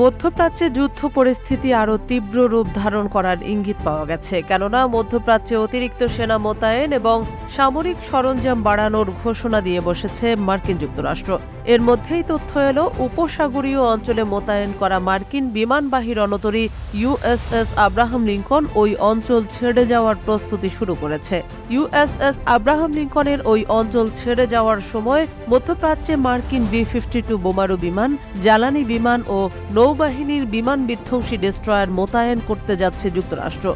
মধ্যপ্রাচ্যে যুদ্ধ পরিস্থিতি আরও তীব্র রূপ ধারণ করার ইঙ্গিত পাওয়া গেছে। কেননা, মধ্যপ্রাচ্যে অতিরিক্ত সেনা মোতায়েন এবং সামরিক সরঞ্জাম বাড়ানোর ঘোষণা দিয়ে বসেছে মার্কিন যুক্তরাষ্ট্র। এর মধ্যেই তথ্য এলো, উপসাগরীয় অঞ্চলে মোতায়েন করা মার্কিন বিমানবাহী রণতরী ইউএসএস আব্রাহাম লিঙ্কন ওই অঞ্চল ছেড়ে যাওয়ার প্রস্তুতি শুরু করেছে। ইউএসএস আব্রাহাম লিঙ্কনের ওই অঞ্চল ছেড়ে যাওয়ার সময় মধ্যপ্রাচ্যে মার্কিন বি ফিফটি টু বোমারু বিমান, জ্বালানি বিমান ও নৌবাহিনীর বিমান বিধ্বংসী ডেস্ট্রয়ার মোতায়েন করতে যাচ্ছে যুক্তরাষ্ট্র।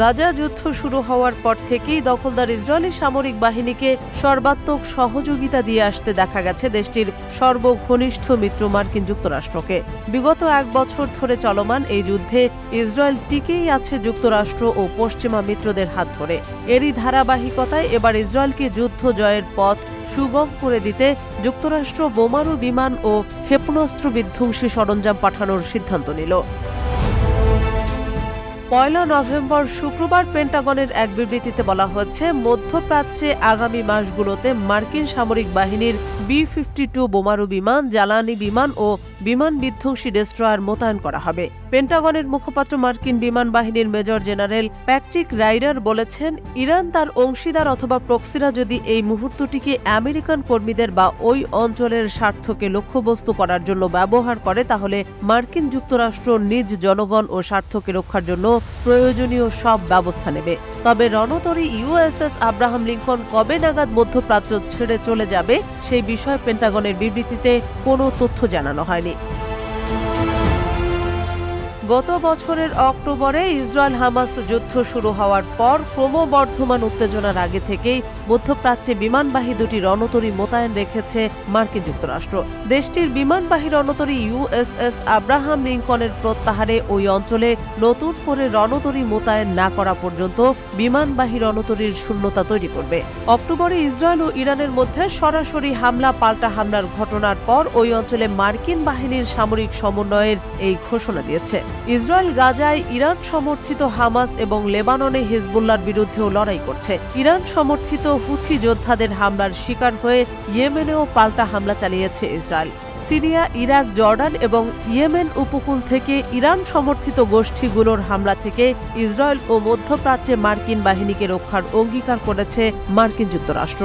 গাজা যুদ্ধ শুরু হওয়ার পর থেকেই দখলদার ইসরায়েলি সামরিক বাহিনীকে সর্বাত্মক সহযোগিতা দিয়ে আসতে দেখা গেছে দেশটির সর্বঘনিষ্ঠ মিত্র মার্কিন যুক্তরাষ্ট্রকে। বিগত এক বছর ধরে চলমান এই যুদ্ধে ইসরায়েল টিকেই আছে যুক্তরাষ্ট্র ও পশ্চিমা মিত্রদের হাত ধরে। এরই ধারাবাহিকতায় এবার ইসরায়েলকে যুদ্ধ জয়ের পথ সুগম করে দিতে যুক্তরাষ্ট্র বোমারু বিমান ও ক্ষেপণাস্ত্র বিধ্বংসী সরঞ্জাম পাঠানোর সিদ্ধান্ত নিল। পয়লা নভেম্বর শুক্রবার পেন্টাগনের এক বিবৃতিতে বলা হচ্ছে, মধ্যপ্রাচ্যে আগামী মাসগুলোতে মার্কিন সামরিক বাহিনীর বি ফিফটি টু বোমারু বিমান, জ্বালানি বিমান ও বিমান বিধ্বংসী ডেস্ট্রয়ার মোতায়েন করা হবে। পেন্টাগনের মুখপাত্র মার্কিন বিমান বাহিনীর মেজর জেনারেল প্যাট্রিক রাইডার বলেছেন, ইরান তার অংশীদার অথবা প্রক্সিরা যদি এই মুহূর্তটিকে আমেরিকান কর্মীদের বা ওই অঞ্চলের স্বার্থকে লক্ষ্যবস্তু করার জন্য ব্যবহার করে, তাহলে মার্কিন যুক্তরাষ্ট্র নিজ জনগণ ও স্বার্থকে রক্ষার জন্য প্রয়োজনীয় সব ব্যবস্থা নেবে। তবে রণতরী ইউএসএস আব্রাহাম লিঙ্কন কবে নাগাদ মধ্যপ্রাচ্য ছেড়ে চলে যাবে, সেই বিষয়ে পেন্টাগনের বিবৃতিতে কোনো তথ্য জানানো হয়নি। ಬಂದಿದೆ গত বছরের অক্টোবরে ইসরায়েল হামাস যুদ্ধ শুরু হওয়ার পর ক্রমবর্ধমান উত্তেজনার আগে থেকেই মধ্যপ্রাচ্যে বিমানবাহী দুটি রণতরী মোতায়েন রেখেছে মার্কিন যুক্তরাষ্ট্র। দেশটির বিমানবাহী রণতরী ইউএসএস আব্রাহাম লিঙ্কনের প্রত্যাহারে ওই অঞ্চলে নতুন করে রণতরী মোতায়েন না করা পর্যন্ত বিমানবাহী রণতরীর শূন্যতা তৈরি করবে। অক্টোবরে ইসরায়েল ও ইরানের মধ্যে সরাসরি হামলা, পাল্টা হামলার ঘটনার পর ওই অঞ্চলে মার্কিন বাহিনীর সামরিক সমন্বয়ের এই ঘোষণা দিয়েছে। ইসরায়েল গাজায় ইরান সমর্থিত হামাস এবং লেবাননে হিজবুল্লার বিরুদ্ধেও লড়াই করছে। ইরান সমর্থিত হুথি যোদ্ধাদের হামলার শিকার হয়ে ইয়েমেনেও পাল্টা হামলা চালিয়েছে ইসরায়েল। সিরিয়া, ইরাক, জর্ডান এবং ইয়েমেন উপকূল থেকে ইরান সমর্থিত গোষ্ঠীগুলোর হামলা থেকে ইসরায়েল ও মধ্যপ্রাচ্যে মার্কিন বাহিনীকে রক্ষার অঙ্গীকার করেছে মার্কিন যুক্তরাষ্ট্র।